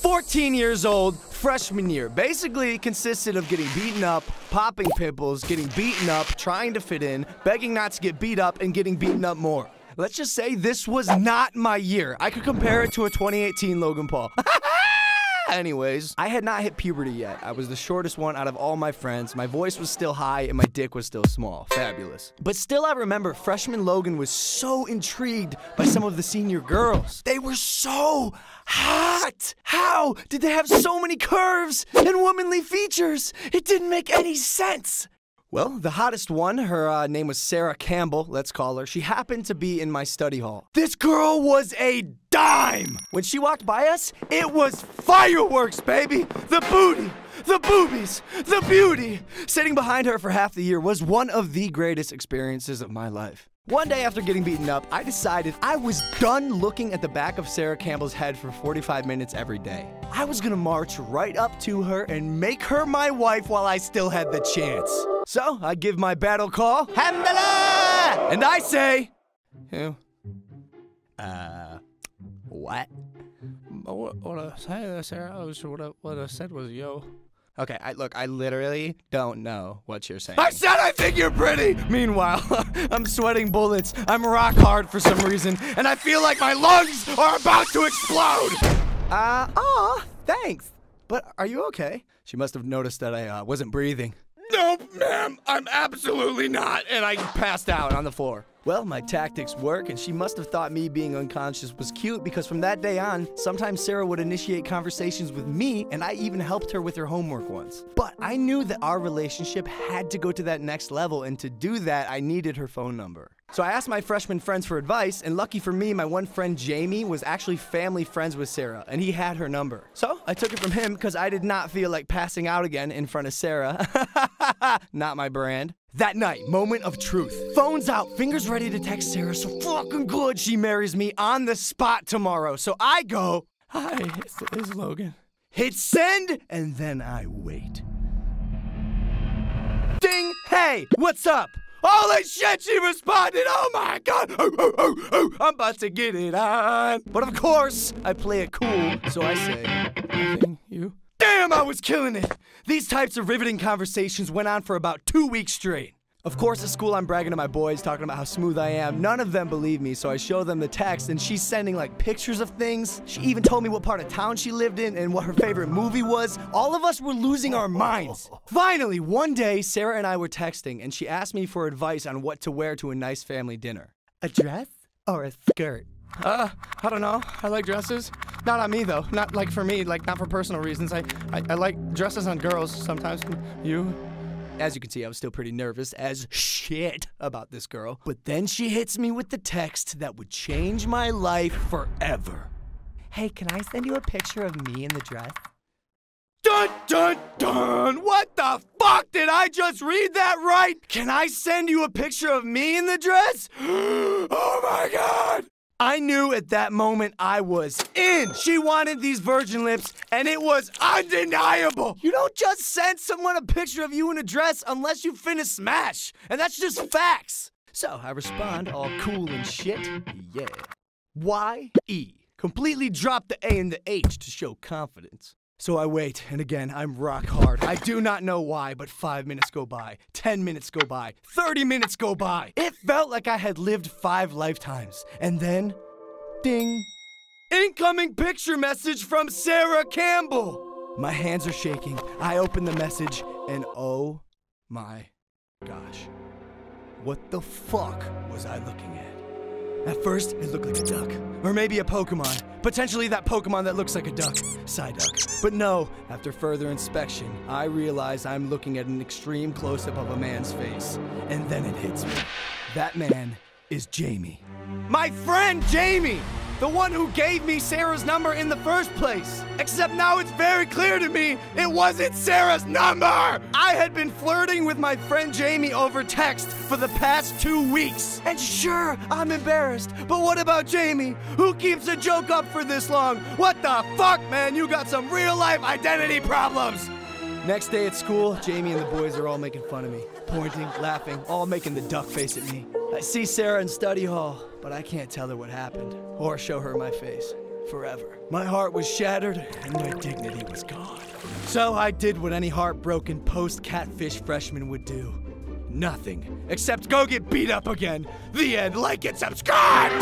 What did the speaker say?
Fourteen years old, freshman year. Basically, consisted of getting beaten up, popping pimples, getting beaten up, trying to fit in, begging not to get beat up, and getting beaten up more. Let's just say this was not my year. I could compare it to a 2018 Logan Paul. Anyways, I had not hit puberty yet. I was the shortest one out of all my friends. My voice was still high and my dick was still small. Fabulous. But still, I remember freshman Logan was so intrigued by some of the senior girls. They were so hot. How did they have so many curves and womanly features? It didn't make any sense. Well, the hottest one, her uh, name was Sarah Campbell, let's call her. She happened to be in my study hall. This girl was a dime! When she walked by us, it was fireworks, baby! The booty, the boobies, the beauty! Sitting behind her for half the year was one of the greatest experiences of my life. One day after getting beaten up, I decided I was done looking at the back of Sarah Campbell's head for 45 minutes every day. I was gonna march right up to her and make her my wife while I still had the chance. So I give my battle call, Hamdallah! And I say, who? Uh, what? What, what I said, Sarah, was, what, I, what I said was, yo. Okay, I, look, I literally don't know what you're saying. I said I think you're pretty! Meanwhile, I'm sweating bullets, I'm rock hard for some reason, and I feel like my lungs are about to explode! Uh, aw, thanks. But are you okay? She must have noticed that I uh, wasn't breathing. Nope, ma'am, I'm absolutely not. And I passed out on the floor. Well, my tactics work, and she must have thought me being unconscious was cute because from that day on, sometimes Sarah would initiate conversations with me, and I even helped her with her homework once. But I knew that our relationship had to go to that next level, and to do that, I needed her phone number. So I asked my freshman friends for advice, and lucky for me, my one friend Jamie was actually family friends with Sarah, and he had her number. So I took it from him because I did not feel like passing out again in front of Sarah. not my brand. That night, moment of truth. Phones out, fingers ready to text Sarah so fucking good she marries me on the spot tomorrow. So I go, Hi, it's, it's Logan. hit send, and then I wait. Ding! Hey, what's up? Holy shit, she responded! Oh my god! Oh, oh, oh, oh, I'm about to get it on. But of course, I play it cool, so I say, you. Damn, I was killing it! These types of riveting conversations went on for about two weeks straight. Of course, at school, I'm bragging to my boys, talking about how smooth I am. None of them believe me, so I show them the text, and she's sending like pictures of things. She even told me what part of town she lived in and what her favorite movie was. All of us were losing our minds. Finally, one day, Sarah and I were texting, and she asked me for advice on what to wear to a nice family dinner a dress or a skirt? Uh, I don't know. I like dresses. Not on me though. Not like for me. Like not for personal reasons. I, I, I like dresses on girls sometimes. You? As you can see, I was still pretty nervous as shit about this girl. But then she hits me with the text that would change my life forever. Hey, can I send you a picture of me in the dress? Dun dun dun! What the fuck? Did I just read that right? Can I send you a picture of me in the dress? oh my god! I knew at that moment I was in. She wanted these virgin lips, and it was undeniable. You don't just send someone a picture of you in a dress unless you finna smash, and that's just facts. So I respond all cool and shit. Yeah. Y E. Completely drop the A and the H to show confidence. So I wait, and again, I'm rock hard. I do not know why, but five minutes go by, 10 minutes go by, 30 minutes go by. It felt like I had lived five lifetimes. And then, ding. Incoming picture message from Sarah Campbell. My hands are shaking. I open the message, and oh my gosh. What the fuck was I looking at? At first, it looked like a duck. Or maybe a Pokemon. Potentially that Pokemon that looks like a duck. Psyduck. But no, after further inspection, I realize I'm looking at an extreme close up of a man's face. And then it hits me. That man is Jamie. My friend Jamie! The one who gave me Sarah's number in the first place. Except now it's very clear to me it wasn't Sarah's number! I had been flirting with my friend Jamie over text for the past two weeks. And sure, I'm embarrassed, but what about Jamie? Who keeps a joke up for this long? What the fuck, man? You got some real life identity problems! Next day at school, Jamie and the boys are all making fun of me, pointing, laughing, all making the duck face at me. I see Sarah in study hall, but I can't tell her what happened or show her my face forever. My heart was shattered and my dignity was gone. So I did what any heartbroken post catfish freshman would do. Nothing except go get beat up again. The end. Like and subscribe!